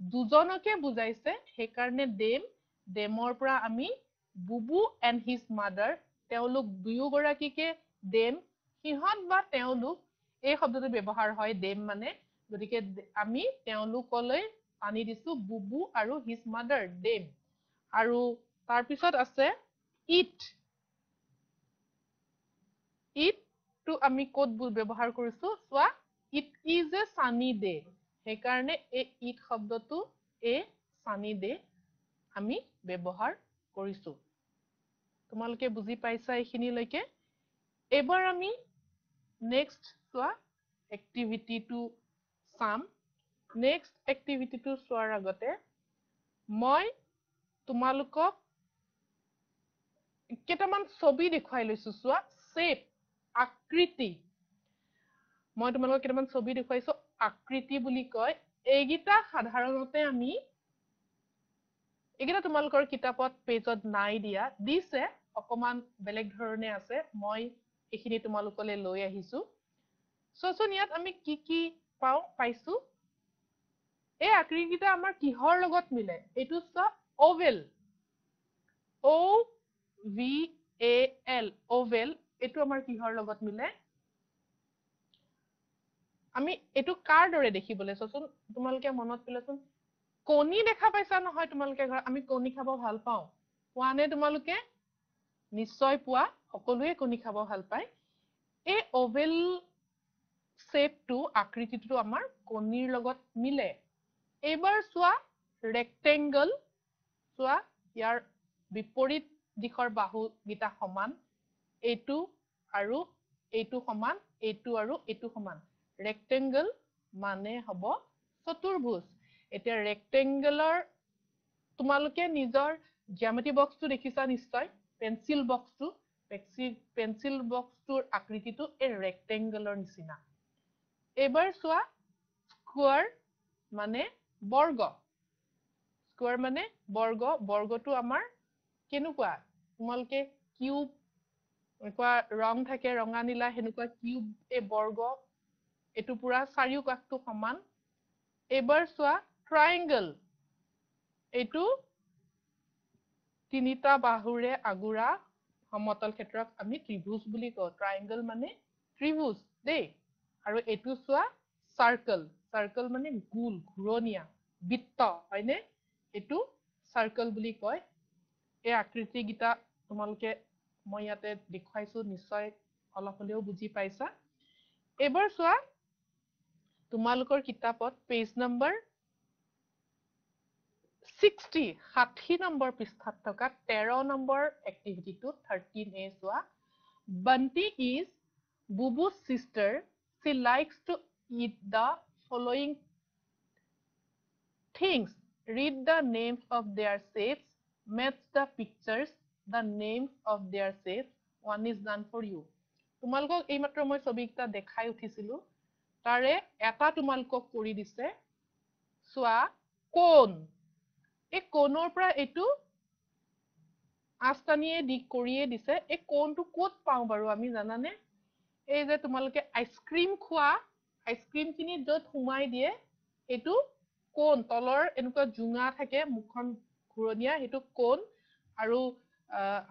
Speaker 1: দুজনকে বুজাইছে সেইকাৰণে দেম। দেমৰ পৰা আমি বুবু এণ্ড হিজ মাদাৰ তেওঁলোক দুয়োগৰাকীকে দেম সিহঁত বা তেওঁলোক এই শব্দটো ব্যৱহাৰ হয় দেম মানে। গতিকে আমি তেওঁলোকলৈ আনি দিছো বুবু আৰু হিজ মাদাৰ দেম। আৰু তাৰপিছত আছে ইট ইটটো আমি ক'ত ব্যৱহাৰ কৰিছো? চোৱা it is a sunny day সেইকাৰণে এই ইট শব্দটো এই চানি ডে আমি ব্যৱহাৰ কৰিছো। তোমালোকে বুজি পাইছা এইখিনিলৈকে। এইবাৰ আমি নেক্সট চোৱা এক্টিভিটিটো চাম। নেক্সট এক্টিভিটিটো চোৱাৰ আগতে মই তোমালোকক কেইটামান ছবি দেখুৱাই লৈছো। চোৱা শ্বেপ আকৃতি। মই তোমালোকক কেইটামান ছবি দেখুৱাইছো আকৃতি বুলি কয়। এইকেইটা সাধাৰণতে আমি এইকেইটা তোমালোকৰ কিতাপত পেজত নাই দিয়া। দিছে অকমান বেলেগ ধৰণে আছে। মই এইখিনি তোমালোকলৈ লৈ আহিছো। চোৱাচোন ইয়াত আমি কি কি পাওঁ পাইছো। এই আকৃতিকেইটা আমাৰ কিহৰ লগত মিলে? এইটো চোৱা oval. O V A L oval এইটো আমাৰ কিহৰ লগত মিলে? আমি এইটো কাৰ দৰে দেখিবলৈ চোৱাচোন তোমালোকে মনত পেলাচোন কণী দেখা পাইছা নহয় তোমালোকে ঘৰত? আমি কণী খাব ভাল পাওঁ। পোৱা নে তোমালোকে? নিশ্চয় পোৱা সকলোৱে কণী খাব ভাল পায়। এই অভেল শ্বেপটো আকৃতিটো আমাৰ কণীৰ লগত মিলে। এইবাৰ চোৱা ৰেক্টেংগল চোৱা ইয়াৰ বিপৰীত দিশৰ বাহুকেইটা সমান এইটো আৰু এইটো সমান এইটো আৰু এইটো সমান। ৰেক্টেংগল মানে হব চতুৰ্ভুজ। এতিয়া ৰেক্টেংগলৰ তোমালোকে নিজৰ জ্যামিতি বক্সটো দেখিছা নিশ্চয় পেঞ্চিল বক্সটো পেঞ্চিল বক্সটোৰ আকৃতিটো এই ৰেক্টেংগলৰ নিচিনা। এইবাৰ চোৱা স্কুৱাৰ মানে বৰ্গ। স্কুৱাৰ মানে বৰ্গ বৰ্গটো আমাৰ কেনেকুৱা? তোমালোকে কিউব এনেকুৱা ৰং থাকে ৰঙা নীলা সেনেকুৱা কিউব এই বৰ্গ এইটো পুৰা চাৰিওকাষটো সমান। এইবাৰ চোৱা ট্ৰাইংগল এইটো তিনিটা বাহুৰে আগুৰা সমতল ক্ষেত্ৰক আমি ত্ৰিভুজ বুলি কওঁ। ট্ৰাইংগল মানে ত্ৰিভুজ দেই। আৰু এইটো চোৱা চাৰ্কল চাৰ্কল মানে গোল ঘূৰণীয়া বৃত্ত হয়নে? এইটো চাৰ্কল বুলি কয়। এই আকৃতিকেইটা তোমালোকে মই ইয়াতে দেখুৱাইছো নিশ্চয় অলপ হলেও বুজি পাইছা। এইবাৰ চোৱা তোমালোকৰ কিতাপত পেজ নম্বৰ ছিক্সটি ষাঠি নম্বৰ পৃষ্ঠাত থকা তেৰ নম্বৰ এক্টিভিটিটো থাৰ্টিন এ চোৱা। Bunty is Bubu's sister she likes to eat the following things read the names of their shapes match the pictures the names of their shapes one is done for you তোমালোকক এইমাত্ৰ মই ছবিকেইটা দেখাই উঠিছিলো। তাৰে এটা তোমালোকক কৰি দিছে। চোৱা কোন এই কোণৰ পৰা এইটো আঁচটানিয়ে দি কৰিয়ে দিছে। এই কোণটো ক'ত পাওঁ বাৰু আমি জানানে? এই যে তোমালোকে আইচক্ৰীম খোৱা আইচক্ৰীমখিনি য'ত সোমাই দিয়ে এইটো কোণ তলৰ এনেকুৱা জোঙা থাকে মুখখন ঘূৰণীয়া সেইটো কোণ আৰু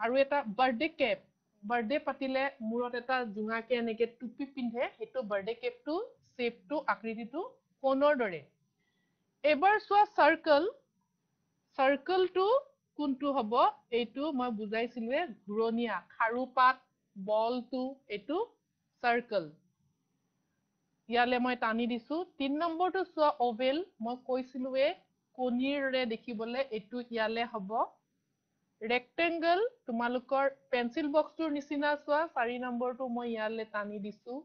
Speaker 1: আৰু এটা বাৰ্থডে কেপ বাৰ্থডে পাতিলে মূৰত এটা জোঙাকে এনেকে টুপি পিন্ধে সেইটো বাৰ্থডে কেপটো শ্বেপটো আকৃতিটো কোণৰ দৰে। এইবাৰ চোৱা চাৰ্কল চাৰ্কলটো কোনটো হ'ব এইটো মই বুজাইছিলোৱে ঘূৰণীয়া খাৰু পাত বলটো এইটো চাৰ্কল ইয়ালে মই টানি দিছো। তিন নম্বৰটো চোৱা অভেল মই কৈছিলোৱে কণীৰ দেখিবলৈ এইটো ইয়ালে হ'ব। ৰেক্টেংগল তোমালোকৰ পেঞ্চিল বক্সটোৰ নিচিনা চোৱা চাৰি নম্বৰটো মই ইয়ালে টানি দিছো।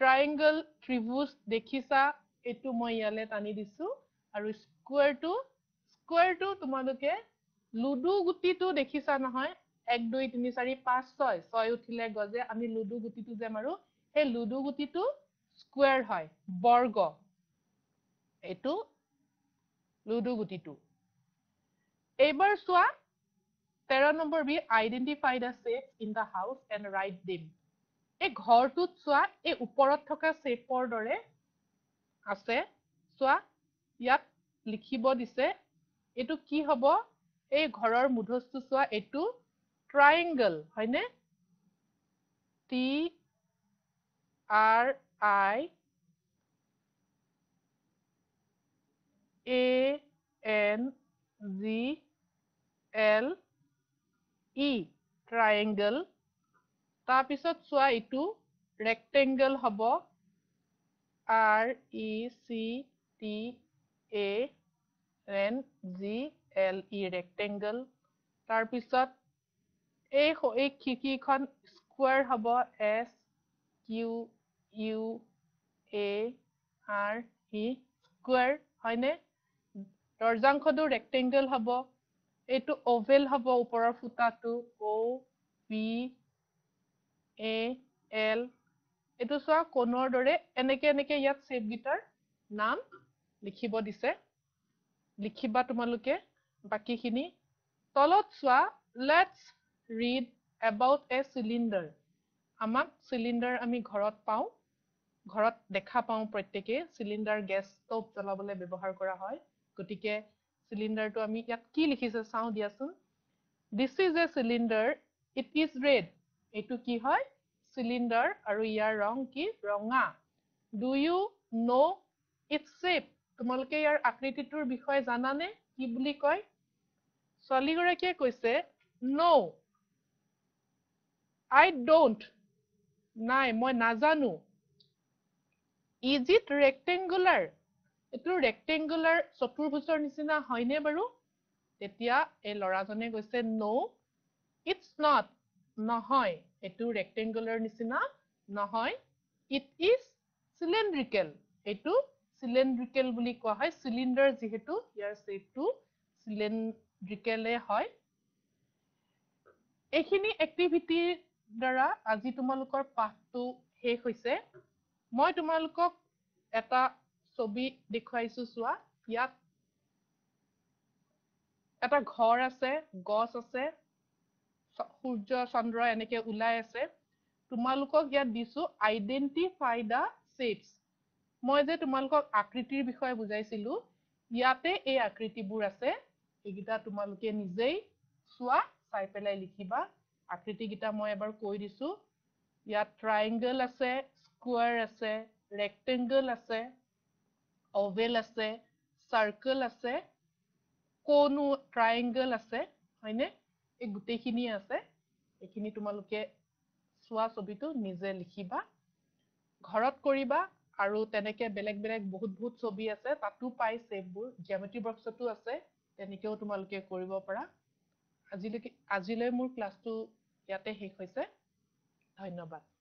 Speaker 1: ট্ৰাইংগল ত্ৰিভুজ দেখিছা এইটো মই ইয়ালে টানি দিছো। আৰু স্কুৱেৰটো স্কুৱেৰটো তোমালোকে লুডু গুটিটো দেখিছা নহয় এক দুই তিনি চাৰি পাঁচ ছয়। ছয় উঠিলে গজে আমি লুডু গুটিটো যে মাৰো সেই লুডু গুটিটো স্কুৱেৰ হয় বৰ্গ। এইটো লুডু গুটিটো। এইবাৰ চোৱা তেৰ number B identify the shapes in the house and write them এই ঘৰটোত চোৱা এই ওপৰত থকা শ্বেপৰ দৰে আছে। চোৱা ইয়াত লিখিব দিছে এইটো কি হ'ব? এই ঘৰৰ মুধচটো চোৱা এইটো ট্ৰাইংগল হয়নে? T R I N G L E triangle তাৰপিছত চোৱা এইটো ৰেক্টেংগল হ'ব। R E C T N G L E rectangle তাৰপিছত এই এই খিৰিকীখন স্কুৱাৰ হ'ব? S Q U A R E square হয়নে? দৰ্জাংখটো ৰেক্টেংগল হ'ব। এইটো অভেল হ'ব ওপৰৰ ফুটাটো। অ' পি এ এল এইটো চোৱা কোণৰ দৰে এনেকে এনেকে ইয়াত শ্বেপকেইটাৰ নাম লিখিব দিছে। লিখিবা তোমালোকে বাকীখিনি। তলত চোৱা let's read about a cylinder আমাক চিলিণ্ডাৰ আমি ঘৰত পাওঁ। ঘৰত দেখা পাওঁ প্ৰত্যেকে চিলিণ্ডাৰ গেছ ষ্টভ জ্বলাবলৈ ব্যৱহাৰ কৰা হয়। গতিকে চিলিণ্ডাৰটো আমি ইয়াত কি লিখিছে চাওঁ দিয়াচোন। This is a cylinder it is red এইটো কি হয়? চিলিণ্ডাৰ আৰু ইয়াৰ ৰং কি? ৰঙা। Do you know' its shape তোমালোকে ইয়াৰ আকৃতিটোৰ বিষয়ে জানানে? কি বুলি কয়? ছোৱালীগৰাকীয়ে কৈছে ন' আই ডোণ্ট নাই মই নাজানো ইজ ইট ৰেক্টেংগুলাৰ এইটো ৰেক্টেংগুলাৰ চতুৰ্ভুজৰ নিচিনা হয়নে বাৰু তেতিয়া এই ল'ৰাজনে কৈছে ন' ইটছ নট নহয় এইটো ৰেক্টেংগুলাৰ নিচিনা নহয় ইট ইজ চিলিণ্ড্ৰিকেল এইটো চিলিণ্ড্ৰিকেল বুলি কোৱা হয় চিলিণ্ডাৰ যিহেতু ইয়াৰ শ্বেপটো চিলিণ্ড্ৰিকেলে হয় এইখিনি এক্টিভিটিৰ দ্বাৰা আজি তোমালোকৰ পাঠটো শেষ হৈছে। মই তোমালোকক এটা ছবি দেখুৱাইছো চোৱা। ইয়াত এটা ঘৰ আছে গছ আছে সূৰ্য চন্দ্ৰ এনেকে ওলাই আছে। তোমালোকক ইয়াত দিছো আইডেন্টিফাই দা shapes মই যে তোমালোকক আকৃতিৰ বিষয়ে বুজাইছিলো ইয়াতে এই আকৃতিবোৰ আছে। এইকেইটা তোমালোকে নিজেই চোৱা চাই পেলাই লিখিবা। আকৃতি মই এবাৰ কৈ দিছো। ইয়াত ট্ৰাইংগল আছে স্কুৱাৰ আছে ৰেক্টেংগল আছে অভেল আছে চাৰ্কেল আছে কোনো ট্ৰাইংগল আছে হয়নে? এই গোটেইখিনি আছে। এইখিনি তোমালোকে চোৱা ছবিটো নিজে লিখিবা। ঘৰত কৰিবা আৰু তেনেকে বেলেগ বেলেগ বহুত বহুত ছবি আছে তাতো পাই ছেপবোৰ জিঅমেট্ৰি বক্সতো আছে তেনেকেও তোমালোকে কৰিব পাৰা। আজিলৈকে আজিলৈ মোৰ ক্লাছটো ইয়াতে শেষ হৈছে। ধন্যবাদ।